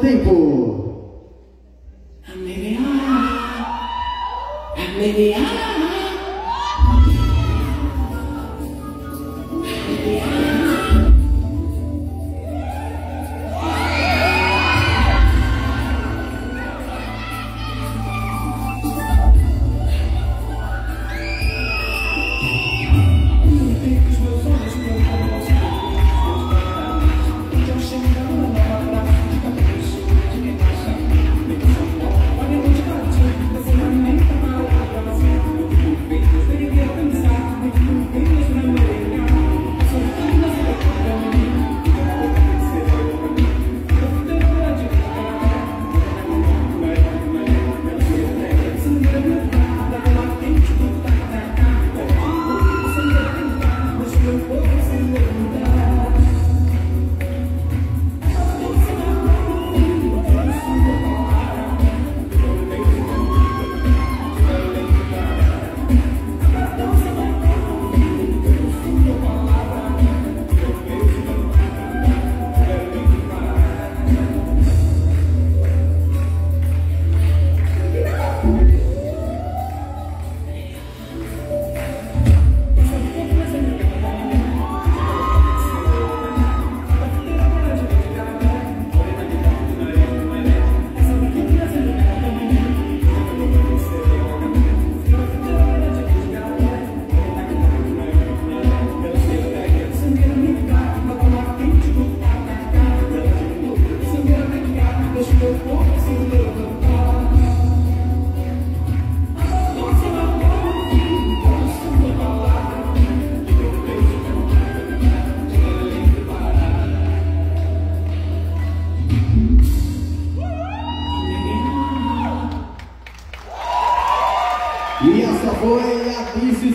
Tempo. E essa foi a Bice